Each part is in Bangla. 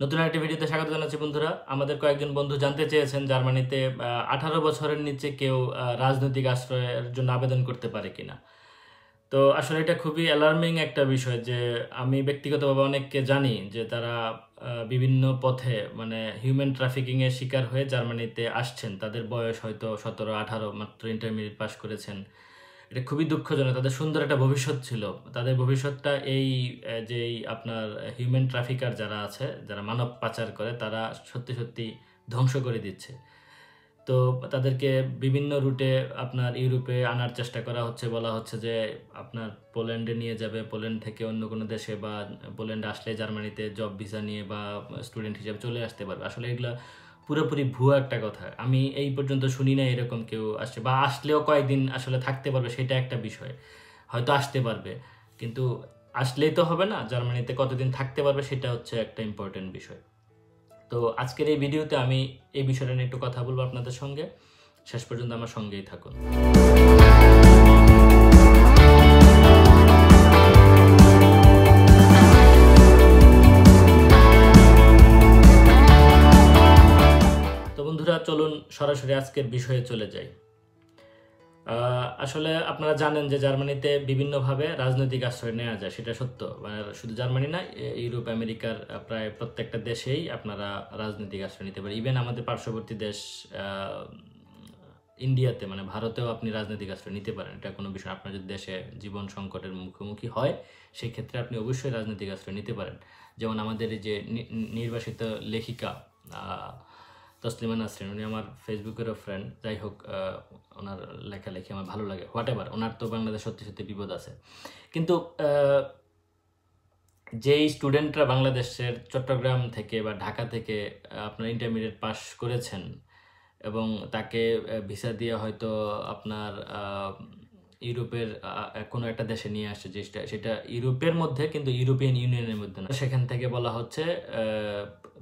নতুন একটি ভিডিওতে স্বাগত জানাচ্ছি বন্ধুরা। আমাদের কয়েকজন বন্ধু জানতে চেয়েছেন জার্মানিতে আঠারো বছরের নিচে কেউ রাজনৈতিক আশ্রয়ের জন্য আবেদন করতে পারে কিনা। তো আসলে এটা খুবই অ্যালার্মিং একটা বিষয় যে আমি ব্যক্তিগতভাবে অনেককে জানি যে তারা বিভিন্ন পথে মানে হিউম্যান ট্রাফিকিংয়ের শিকার হয়ে জার্মানিতে আসছেন। তাদের বয়স হয়তো সতেরো, আঠারো মাত্র ইন্টারমিডিয়েট পাস করেছেন। এটা খুবই দুঃখজনক। তাদের সুন্দর একটা ভবিষ্যৎ ছিল। তাদের ভবিষ্যৎটা এই আহ, যে আপনার হিউম্যান ট্রাফিকার যারা আছে যারা মানব পাচার করে তারা সত্যি সত্যি ধ্বংস করে দিচ্ছে। তো তাদেরকে বিভিন্ন রুটে আপনার ইউরোপে আনার চেষ্টা করা হচ্ছে। বলা হচ্ছে যে আপনার পোল্যান্ডে নিয়ে যাবে। পোল্যান্ড থেকে অন্য কোনো দেশে বা পোল্যান্ড আসলে জার্মানিতে জব ভিসা নিয়ে বা স্টুডেন্ট হিসেবে চলে আসতে পারবে। আসলে এগুলো পুরোপুরি ভুয়া একটা কথা। আমি এই পর্যন্ত শুনি না এরকম কেউ আসছে বা আসলেও কয়েকদিন আসলে থাকতে পারবে, সেটা একটা বিষয়। হয়তো আসতে পারবে, কিন্তু আসলেই তো হবে না, জার্মানিতে কতদিন থাকতে পারবে সেটা হচ্ছে একটা ইম্পর্টেন্ট বিষয়। তো আজকের এই ভিডিওতে আমি এই বিষয়টা নিয়ে একটু কথা বলব আপনাদের সঙ্গে। শেষ পর্যন্ত আমার সঙ্গেই থাকুন। বন্ধুরা চলুন সরাসরি আজকের বিষয়ে চলে যাই। আসলে আপনারা জানেন যে জার্মানিতে বিভিন্নভাবে রাজনৈতিক আশ্রয় নেওয়া যায়, সেটা সত্য। মানে শুধু জার্মানি না ইউরোপ, আমেরিকার প্রায় প্রত্যেকটা দেশেই আপনারা রাজনৈতিক আশ্রয় নিতে পারেন। ইভেন আমাদের পার্শ্ববর্তী দেশ ইন্ডিয়াতে মানে ভারতেও আপনি রাজনৈতিক আশ্রয় নিতে পারেন। এটা কোনো বিষয় আপনার যদি দেশে জীবন সংকটের মুখোমুখি হয় সেই ক্ষেত্রে আপনি অবশ্যই রাজনৈতিক আশ্রয় নিতে পারেন। যেমন আমাদের যে নির্বাসিত লেখিকা তসলিমা নাসরিন, উনি আমার ফেসবুকেরও ফ্রেন্ড যাই হোক ওনার লেখালেখি আমার ভালো লাগে হোয়াট এভার ওনার তো বাংলাদেশ সত্যি সত্যি বিপদ আছে। কিন্তু যেই স্টুডেন্টরা বাংলাদেশের চট্টগ্রাম থেকে বা ঢাকা থেকে আপনার ইন্টারমিডিয়েট পাস করেছেন এবং তাকে ভিসা দিয়ে হয়তো আপনার ইউরোপের কোনো একটা দেশে নিয়ে আসছে যেটা সেটা ইউরোপের মধ্যে, কিন্তু ইউরোপিয়ান ইউনিয়নের মধ্যে না। সেখান থেকে বলা হচ্ছে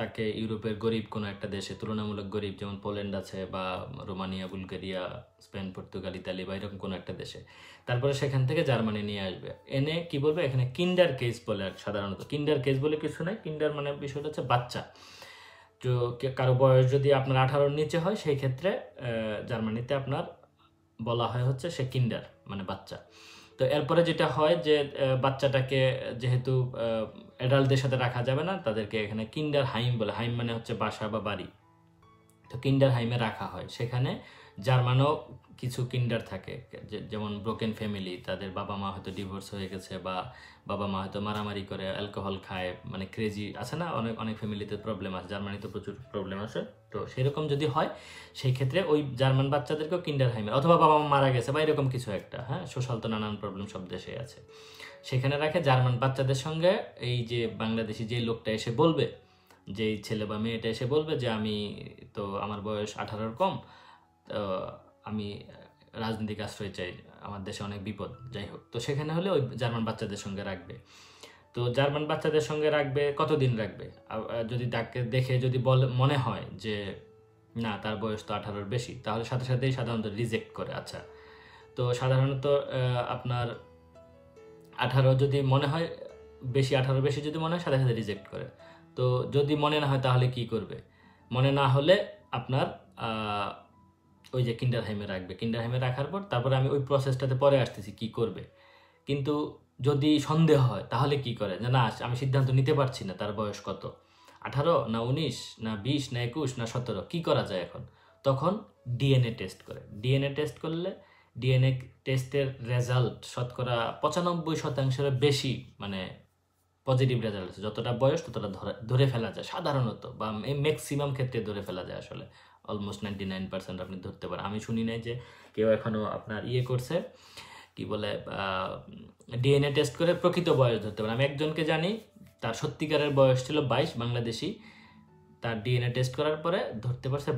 তাকে ইউরোপের গরিব কোনো একটা দেশে, তুলনামূলক গরিব, যেমন পোল্যান্ড আছে বা Romania, Bulgaria, Spain, Portugal, Italy বা এরকম কোনো একটা দেশে। তারপরে সেখান থেকে জার্মানি নিয়ে আসবে। এনে কি বলবে? এখানে কিন্ডার কেস বলে সাধারণত। কিন্ডার কেস বলে কিছু নাই। কিন্ডার মানে বিষয়টা হচ্ছে বাচ্চা। তো কারও বয়স যদি আপনার আঠারোর নিচে হয়, সেই ক্ষেত্রে জার্মানিতে আপনার বলা হয় হচ্ছে সে কিন্ডার। মানে বাচ্চা। তো এরপরে যেটা হয় যে বাচ্চাটাকে যেহেতু অ্যাডাল্টদের সাথে রাখা যাবে না, তাদেরকে এখানে কিন্ডার হাইম বলে। হাইম মানে হচ্ছে বাসা বা বাড়ি। তো কিন্ডার হাইমে রাখা হয়। সেখানে জার্মানও কিছু কিন্ডার থাকে। যেমন ব্রোকেন ফ্যামিলি তাদের বাবা মা হয়তো ডিভোর্স হয়ে গেছে বা বাবা মা হয়তো মারামারি করে অ্যালকোহল খায় মানে ক্রেজি আছে না? অনেক অনেক ফ্যামিলিতে প্রবলেম আছে। জার্মানিতে প্রচুর প্রবলেম আছে। তো সেরকম যদি হয় সেই ক্ষেত্রে ওই জার্মান বাচ্চাদেরকেও কিন্ডার হাইমে অথবা বাবা মা মারা গেছে বা এরকম কিছু একটা হ্যাঁ? সোশ্যাল তো নানান প্রবলেম সব দেশে আছে। সেখানে রাখে জার্মান বাচ্চাদের সঙ্গে এই যে বাংলাদেশি যে লোকটা এসে বলবে, যে ছেলে বা মেয়েটা এসে বলবে যে আমি তো আমার বয়স আঠারোর কম, তো আমি রাজনৈতিক আশ্রয় চাই, আমার দেশে অনেক বিপদ, যাই হোক। তো সেখানে হলে ওই জার্মান বাচ্চাদের সঙ্গে রাখবে। তো জার্মান বাচ্চাদের সঙ্গে রাখবে, কতদিন রাখবে? যদি তাকে দেখে যদি বল, মনে হয় যে, না, তার বয়স তো আঠারোর বেশি, তাহলে সাথে সাথেই সাধারণত রিজেক্ট করে আচ্ছা। তো সাধারণত আপনার আঠারো যদি মনে হয়, বেশি আঠারো বেশি যদি মনে হয়, সাথে সাথে রিজেক্ট করে। তো যদি মনে না হয়, তাহলে কি করবে? মনে না হলে আপনার ওই যে কিন্ডার হাইমে রাখবে। কিন্ডার হাইমে রাখার পর তারপরে আমি ওই প্রসেসটাতে পরে আসতেছি, কি করবে? কিন্তু যদি সন্দেহ হয়, তাহলে কি করে যে না, আমি সিদ্ধান্ত নিতে পারছি না, তার বয়স কত? আঠারো না উনিশ, না বিশ, না একুশ, না সতেরো, কী করা যায় এখন? তখন ডিএনএ টেস্ট করে। ডিএনএ টেস্ট করলে ডিএনএ টেস্টের রেজাল্ট শতকরা পঁচানব্বই শতাংশের বেশি মানে পজিটিভ রেজাল্ট আছে। যতটা বয়স, ততটা ধরে ধরে ফেলা যায়। সাধারণত বা ম্যাক্সিমাম ক্ষেত্রে ধরে ফেলা যায় আসলে। অলমোস্ট নাইনটি নাইন পার্সেন্ট আপনি ধরতে পারেন। আমি শুনি নাই যে কেউ এখনও আপনার ইয়ে করছে। কি বলে ডিএনএ টেস্ট করে প্রকৃত বয়স ধরতে পারে। আমি একজনকে জানি, তার সত্যিকারের বয়স ছিল বাইশ, বাংলাদেশি। তার ডিএনএ টেস্ট করার পরে ধরতে পারছে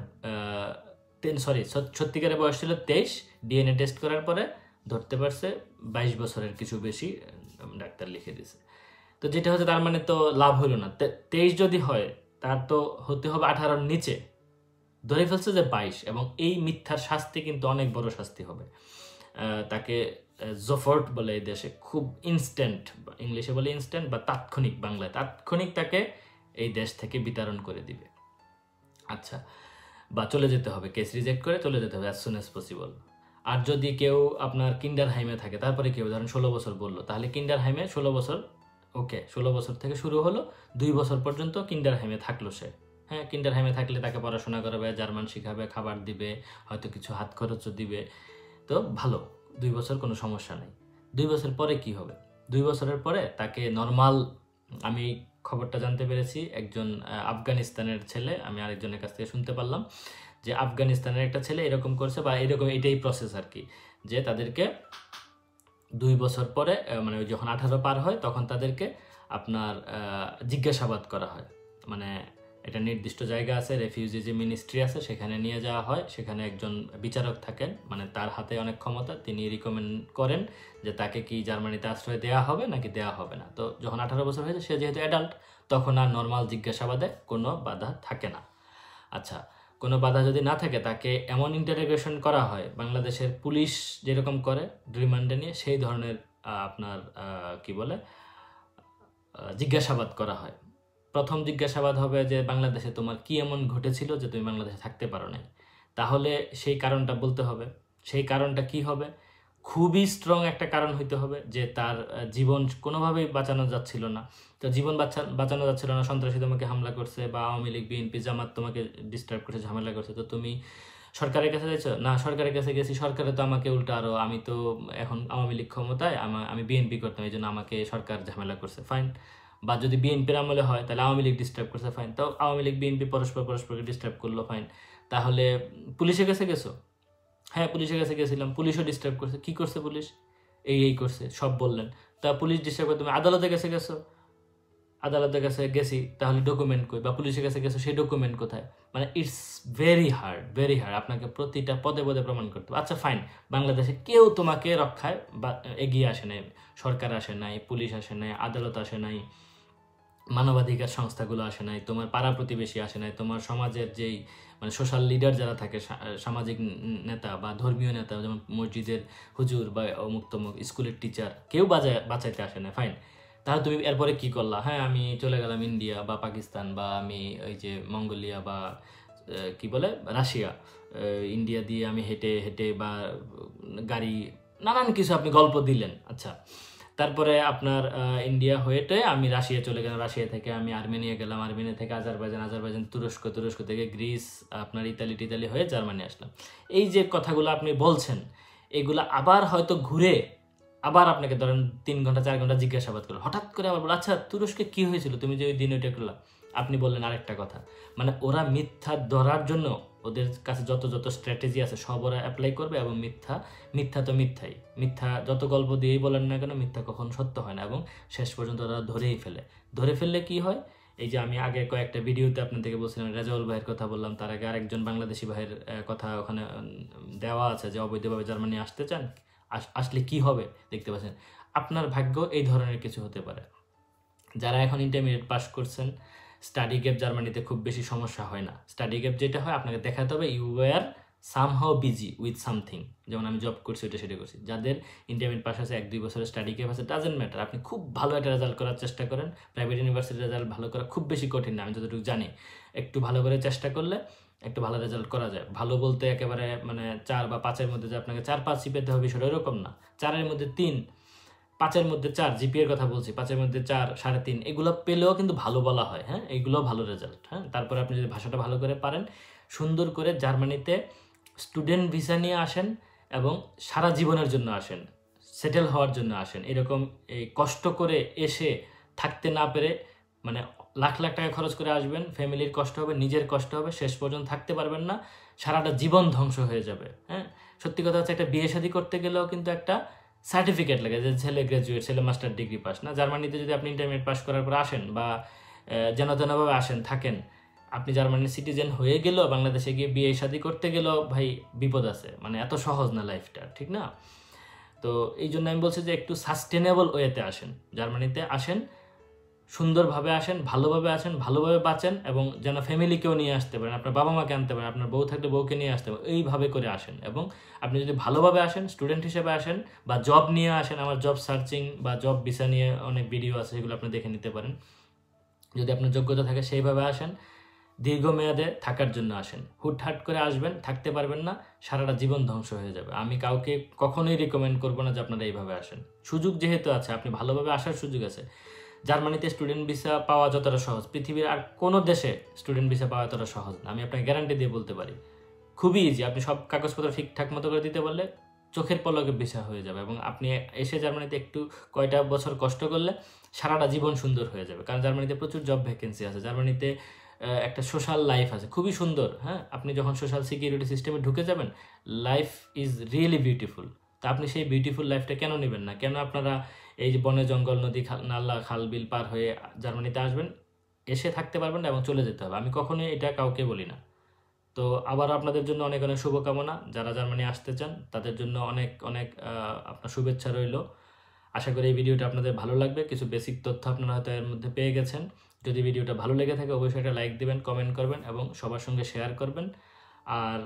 সরি সত্যিকারের বয়স ছিল তেইশ। ডিএনএ টেস্ট করার পরে ধরতে পারছে বাইশ বছরের কিছু বেশি ডাক্তার লিখে দিছে তো যেটা হচ্ছে তার মানে তো লাভ হলো না। তেইশ যদি হয়, তার তো হতে হবে আঠারোর নিচে। ধরে ফেলছে যে বাইশ, এবং এই মিথ্যার শাস্তি কিন্তু অনেক বড় শাস্তি হবে। তাকে জোফর্ট বলে এই দেশে খুব ইনস্ট্যান্ট ইংলিশে বলে ইনস্ট্যান্ট বা তাৎক্ষণিক বাংলায়। তাৎক্ষণিক তাকে এই দেশ থেকে বিতরণ করে দিবে। আচ্ছা বা চলে যেতে হবে কেস রিজেক্ট করে চলে যেতে হবে অ্যাজ সুন অ্যাজ পসিবল আর যদি কেউ আপনার কিন্ডার হাইমে থাকে, তারপরে কেউ ধরেন ষোলো বছর বলল, তাহলে কিন্ডার হাইমে ষোলো বছর ওকে ষোলো বছর থেকে শুরু হলো, দুই বছর পর্যন্ত কিন্ডার হাইমে থাকল সে। হ্যাঁ কিন্ডার হাইমে থাকলে তাকে পড়াশোনা করাবে, জার্মান শিখাবে, খাবার দিবে, হয়তো কিছু হাত খরচও দিবে। তো ভালো। দুই বছর কোনো সমস্যা নেই। দুই বছর পরে কি হবে? দুই বছরের পরে তাকে নর্মাল আমি খবরটা জানতে পেরেছি, একজন আফগানিস্তানের ছেলে, আমি আরেকজনের কাছ থেকে শুনতে পারলাম যে আফগানিস্তানের একটা ছেলে এরকম করছে বা এরকম এটাই প্রসেস আর কি, যে তাদেরকে দুই বছর পরে মানে যখন আঠারো পার হয় তখন তাদেরকে আপনার জিজ্ঞাসাবাদ করা হয়। মানে এটা নির্দিষ্ট জায়গা আছে রেফিউজি যে মিনিস্ট্রি আছে, সেখানে নিয়ে যাওয়া হয়। সেখানে একজন বিচারক থাকেন মানে তার হাতে অনেক ক্ষমতা, তিনি রিকমেন্ড করেন যে তাকে কি জার্মানিতে আশ্রয় দেওয়া হবে নাকি দেওয়া হবে না। তো যখন আঠারো বছর হয়েছে, সে যেহেতু অ্যাডাল্ট তখন আর নর্মাল জিজ্ঞাসাবাদে কোনো বাধা থাকে না। আচ্ছা কোনো বাধা যদি না থাকে, তাকে এমন ইন্টারোগেশন করা হয়, বাংলাদেশের পুলিশ যেরকম করে রিমান্ডে নিয়ে সেই ধরনের আপনার কি বলে জিজ্ঞাসাবাদ করা হয়। প্রথম জিজ্ঞাসাবাদ হবে যে বাংলাদেশে তোমার কি এমন ঘটেছিল যে তুমি বাংলাদেশে থাকতে পারো নাই? তাহলে সেই কারণটা বলতে হবে। সেই কারণটা কি হবে? খুবই স্ট্রং একটা কারণ হইতে হবে যে তার জীবন কোনোভাবেই বাঁচানো যাচ্ছিল না। তো জীবন বাঁচা, বাঁচানো যাচ্ছিল না, সন্ত্রাসী তোমাকে হামলা করছে বা আওয়ামী লীগ, বিএনপি, জামাত তোমাকে ডিস্টার্ব করছে, ঝামেলা করছে। তো তুমি সরকারের কাছে যাইছো? না, সরকারের কাছে গেছি। সরকারে তো আমাকে উল্টা আরও, আমি তো এখন আওয়ামী লীগ ক্ষমতায়, আমি বিএনপি করতাম এই জন্য আমাকে সরকার ঝামেলা করছে। ফাইন বা যদি বিএনপির আমলে হয়, তাহলে আওয়ামী লীগ ডিস্টার্ব করছে ফাইন তো আওয়ামী লীগ, বিএনপি পরস্পর পরস্পরকে ডিস্টার্ব করল ফাইন তাহলে পুলিশের কাছে গেছো? হ্যাঁ পুলিশের কাছে গেছিলাম। পুলিশও ডিস্টার্ব করছে। কি করছে পুলিশ? এই এই করছে, সব বললেন। তা পুলিশ ডিস্টার্ব করে তুমি আদালতের কাছে গেছো? আদালতের কাছে গেছি, তাহলে ডকুমেন্ট কই? বা পুলিশের কাছে গেছো, সেই ডকুমেন্ট কোথায়? মানে it's very hard very hard আপনাকে প্রতিটা পদে পদে প্রমাণ করতে আচ্ছা ফাইন বাংলাদেশে কেউ তোমাকে রক্ষায় বা এগিয়ে আসে নাই। সরকার আসে নাই, পুলিশ আসে নাই, আদালত আসে নাই। মানবাধিকার সংস্থাগুলো আসে নাই, তোমার পাড়া প্রতিবেশী আসে নাই, তোমার সমাজের যেই মানে সোশ্যাল লিডার যারা থাকে সামাজিক নেতা বা ধর্মীয় নেতা, যেমন মসজিদের হুজুর বা অমুক তমুক স্কুলের টিচার কেউ বাজায়, বাঁচাইতে আসে না ফাইন তাহলে তুমি এরপরে কি করলা? হ্যাঁ আমি চলে গেলাম ইন্ডিয়া বা পাকিস্তান বা আমি ওই যে মঙ্গোলিয়া বা কি বলে? রাশিয়া ইন্ডিয়া দিয়ে আমি হেঁটে হেঁটে বা, গাড়ি, নানান কিছু আপনি গল্প দিলেন আচ্ছা। তারপরে আপনার ইন্ডিয়া হয়েটে আমি রাশিয়া চলে গেলাম। রাশিয়া থেকে আমি আর্মেনিয়া গেলাম। আর্মেনিয়া থেকে আজারবাইজান আজারবাইজান তুরস্ক তুরস্ক থেকে গ্রিস, আপনার ইতালি, টিতালি হয়ে জার্মানি আসলাম। এই যে কথাগুলো আপনি বলছেন, এগুলো আবার হয়তো ঘুরে আবার আপনাকে ধরেন তিন ঘণ্টা, চার ঘণ্টা জিজ্ঞাসাবাদ করল। হঠাৎ করে আবার বলো আচ্ছা তুরস্কে কী হয়েছিল? তুমি যে ওই দিন ওইটা করলা। আপনি বললেন আরেকটা কথা। মানে ওরা মিথ্যা ধরার জন্য ওদের কাছে যত যত স্ট্র্যাটেজি আছে, সব ওরা অ্যাপ্লাই করবে এবং মিথ্যা মিথ্যা তো মিথ্যাই। মিথ্যা যত গল্প দিয়েই বলেন না কেন, মিথ্যা কখন সত্য হয় না এবং শেষ পর্যন্ত ওরা ধরেই ফেলে। ধরে ফেললে কি হয়? এই যে আমি আগে কয়েকটা ভিডিওতে আপনাদেরকে বলছিলাম, রেজাউল ভাইয়ের কথা বললাম, তার আগে আরেকজন বাংলাদেশি ভাইয়ের কথা ওখানে দেওয়া আছে যে অবৈধভাবে জার্মানি আসতে চান, আস- আসলে কি হবে দেখতে পাচ্ছেন। আপনার ভাগ্য এই ধরনের কিছু হতে পারে। যারা এখন ইন্টারমিডিয়েট পাস করছেন স্টাডি গ্যাপ জার্মানিতে খুব বেশি সমস্যা হয় না। স্টাডি গ্যাপ যেটা হয়, আপনাকে দেখাতে হবে you were somehow busy with something যেমন আমি জব করছি, ওইটা সেটা করছি। যাদের ইন্টারমিডিয়েট পাস আছে, এক, দুই বছরের স্টাডি গ্যাপ আছে ডাজেন্ট ম্যাটার আপনি খুব ভালো একটা রেজাল্ট করার চেষ্টা করেন। প্রাইভেট ইউনিভার্সিটির রেজাল্ট ভালো করা খুব বেশি কঠিন না, আমি যতটুকু জানি। একটু ভালো করে চেষ্টা করলে একটু ভালো রেজাল্ট করা যায়। ভালো বলতে একেবারে মানে চার বা পাঁচের মধ্যে যে আপনাকে চার, পাঁচই পেতে হবে বিষয়টা এরকম না। চারের মধ্যে তিন পাঁচের মধ্যে চার জিপিএর কথা বলছি, পাঁচের মধ্যে চার, সাড়ে তিন, এগুলো পেলেও কিন্তু ভালো বলা হয় হ্যাঁ? এগুলো ভালো রেজাল্ট হ্যাঁ? তারপরে আপনি যদি ভাষাটা ভালো করে পারেন, সুন্দর করে জার্মানিতে স্টুডেন্ট ভিসা নিয়ে আসেন এবং সারা জীবনের জন্য আসেন সেটেল হওয়ার জন্য আসেন, এরকম এই কষ্ট করে এসে থাকতে না পেরে মানে লাখ লাখ টাকা খরচ করে আসবেন, ফ্যামিলির কষ্ট হবে, নিজের কষ্ট হবে, শেষ পর্যন্ত থাকতে পারবেন না, সারাটা জীবন ধ্বংস হয়ে যাবে হ্যাঁ? সত্যি কথা হচ্ছে একটা বিয়ে শাদী করতে গেলেও কিন্তু একটা সার্টিফিকেট লাগে যে ছেলে গ্র্যাজুয়েট ছেলে মাস্টার ডিগ্রি পাস না। জার্মানিতে যদি আপনি ইন্টারমিডিয়েট পাস করার পর আসেন বা যেন যেনভাবে আসেন, থাকেন, আপনি জার্মানির সিটিজেন হয়ে গেলেও বাংলাদেশে গিয়ে বিয়ে শাদী করতে গেলেও ভাই বিপদ আছে। মানে এত সহজ না লাইফটা ঠিক না? তো এই জন্য আমি বলছি যে একটু সাস্টেনেবল ওয়েতে আসেন। জার্মানিতে আসেন সুন্দরভাবে আসেন, ভালোভাবে আসেন, ভালোভাবে বাঁচেন এবং যেন ফ্যামিলিকেও নিয়ে আসতে পারেন, আপনার বাবা মাকে আনতে পারেন, আপনার বউ থাকলে বউকে নিয়ে আসতে পারেন, এইভাবে করে আসেন এবং আপনি যদি ভালোভাবে আসেন স্টুডেন্ট হিসেবে আসেন বা জব নিয়ে আসেন, আমার জব সার্চিং বা জব ভিসা নিয়ে অনেক ভিডিও আছে সেগুলো আপনি দেখে নিতে পারেন। যদি আপনার যোগ্যতা থাকে, সেইভাবে আসেন, দীর্ঘমেয়াদে থাকার জন্য আসেন। হুটহাট করে আসবেন, থাকতে পারবেন না, সারাটা জীবন ধ্বংস হয়ে যাবে। আমি কাউকে কখনোই রিকমেন্ড করব না যে আপনারা এইভাবে আসেন। সুযোগ যেহেতু আছে, আপনি ভালোভাবে আসার সুযোগ আছে জার্মানিতে স্টুডেন্ট ভিসা পাওয়া যতটা সহজ, পৃথিবীর আর কোনো দেশে স্টুডেন্ট ভিসা পাওয়া ততটা সহজ না। আমি আপনাকে গ্যারান্টি দিয়ে বলতে পারি, খুবই ইজি আপনি সব কাগজপত্র ঠিকঠাক মতো করে দিতে পারলে চোখের পলকে ভিসা হয়ে যাবে এবং আপনি এসে জার্মানিতে একটু কয়টা বছর কষ্ট করলে সারাটা জীবন সুন্দর হয়ে যাবে। কারণ জার্মানিতে প্রচুর জব ভ্যাকেন্সি আছে। জার্মানিতে একটা সোশ্যাল লাইফ আছে। খুবই সুন্দর হ্যাঁ? আপনি যখন সোশ্যাল সিকিউরিটি সিস্টেমে ঢুকে যাবেন লাইফ ইজ রিয়েলি বিউটিফুল তা আপনি সেই বিউটিফুল লাইফটা কেন নেবেন না? কেন আপনারা এই যে বনে জঙ্গল, নদী নালা, খাল, বিল পার হয়ে জার্মানিতে আসবেন? এসে থাকতে পারবেন না এবং চলে যেতে হবে। আমি কখনোই এটা কাউকে বলি না। তো আবার আপনাদের জন্য অনেক অনেক শুভকামনা। যারা জার্মানি আসতে চান, তাদের জন্য অনেক অনেক আপনার শুভেচ্ছা রইল। আশা করি এই ভিডিওটা আপনাদের ভালো লাগবে। কিছু বেসিক তথ্য আপনারা হয়তো এর মধ্যে পেয়ে গেছেন। যদি ভিডিওটা ভালো লেগে থাকে, অবশ্যই একটা লাইক দিবেন কমেন্ট করবেন এবং সবার সঙ্গে শেয়ার করবেন। আর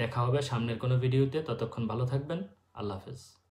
দেখা হবে সামনের কোনো ভিডিওতে ততক্ষণ ভালো থাকবেন। আল্লাহ হাফেজ